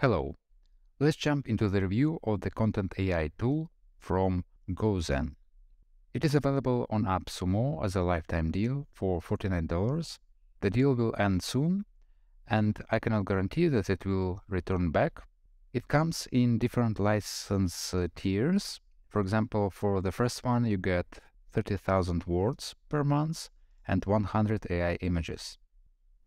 Hello. Let's jump into the review of the Content AI tool from GoZen. It is available on AppSumo as a lifetime deal for $49. The deal will end soon, and I cannot guarantee that it will return back. It comes in different license uh, tiers. For example, for the first one, you get 30,000 words per month and 100 AI images.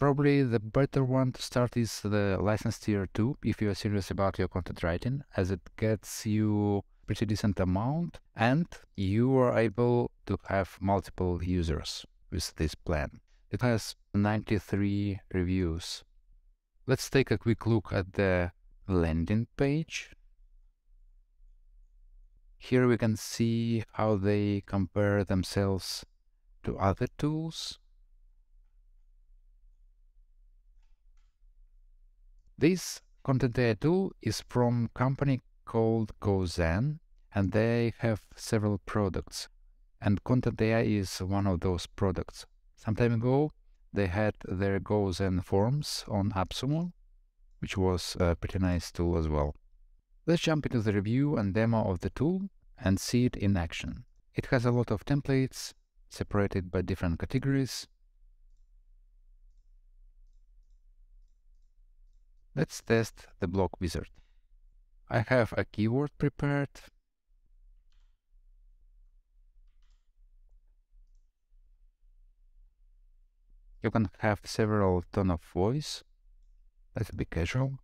Probably the better one to start is the license tier 2 if you are serious about your content writing, as it gets you pretty decent amount and you are able to have multiple users with this plan. It has 93 reviews. Let's take a quick look at the landing page. Here we can see how they compare themselves to other tools. This content AI tool is from company called GoZen and they have several products and content AI is one of those products. Some time ago they had their GoZen forms on AppSumo which was a pretty nice tool as well. Let's jump into the review and demo of the tool and see it in action. It has a lot of templates separated by different categories Let's test the blog wizard. I have a keyword prepared. You can have several tone of voice. Let's be casual.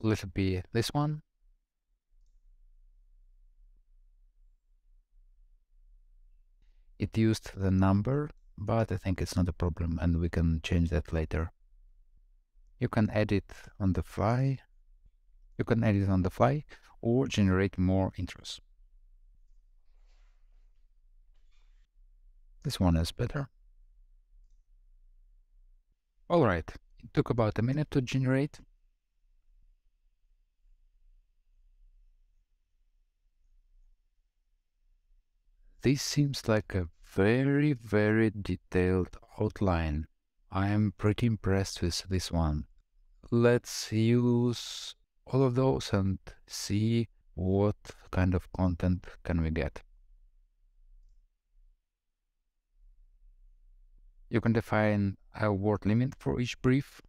Let's be this one. It used the number, but I think it's not a problem and we can change that later. You can edit on the fly. You can edit on the fly or generate more intros. This one is better. Alright, it took about a minute to generate. This seems like a very, very detailed outline. I am pretty impressed with this one. Let's use all of those and see what kind of content can we get. You can define a word limit for each brief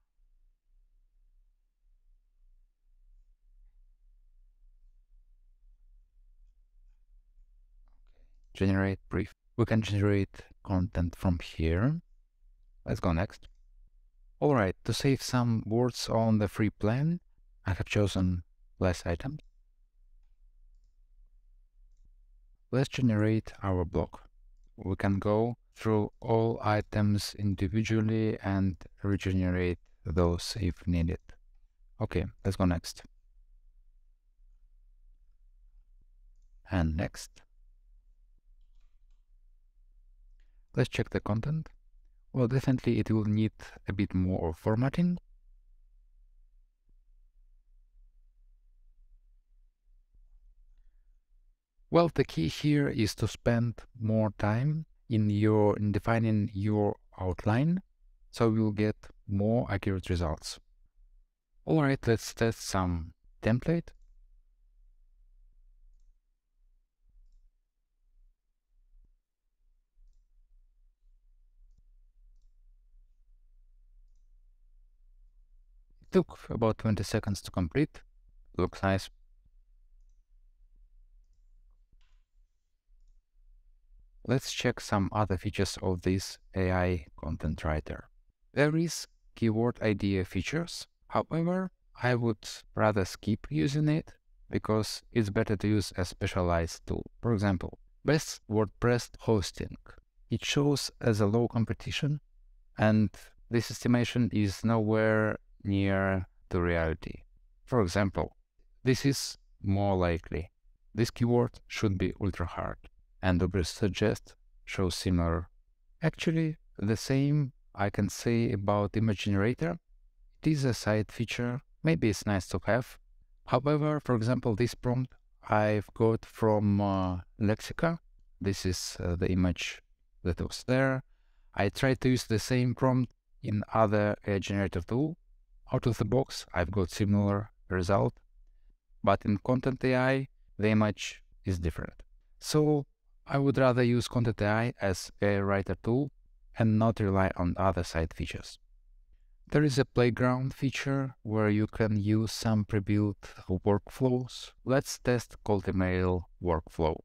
generate brief. We can generate content from here. Let's go next. Alright, to save some words on the free plan, I have chosen less items. Let's generate our block. We can go through all items individually and regenerate those if needed. Okay, let's go next. And next. Let's check the content. Well, definitely it will need a bit more formatting. Well, the key here is to spend more time in your in defining your outline, so you'll get more accurate results. All right, let's test some template. Took about 20 seconds to complete. Looks nice. Let's check some other features of this AI content writer. There is keyword idea features. However, I would rather skip using it because it's better to use a specialized tool. For example, best WordPress hosting. It shows as a low competition and this estimation is nowhere near to reality. For example, this is more likely. This keyword should be ultra hard, and suggest shows similar. Actually, the same I can say about image generator. It is a side feature, maybe it's nice to have. However, for example, this prompt I've got from uh, Lexica, This is uh, the image that was there. I tried to use the same prompt in other generator tool. Out of the box, I've got similar result, but in Content AI, the image is different. So I would rather use Content AI as a writer tool and not rely on other side features. There is a playground feature where you can use some pre-built workflows. Let's test cold email workflow.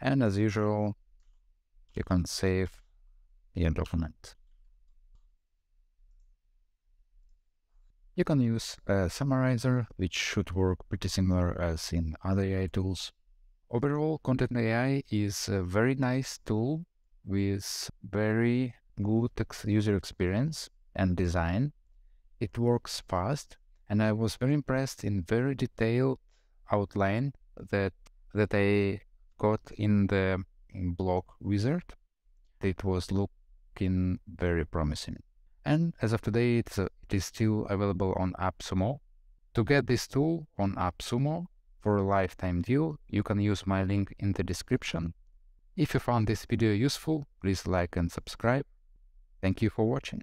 And as usual, you can save your document. You can use a summarizer, which should work pretty similar as in other AI tools. Overall, Content AI is a very nice tool with very good user experience and design. It works fast, and I was very impressed in very detailed outline that that I got in the blog wizard. It was looking very promising. And as of today, it's, uh, it is still available on AppSumo. To get this tool on AppSumo for a lifetime deal, you can use my link in the description. If you found this video useful, please like and subscribe. Thank you for watching.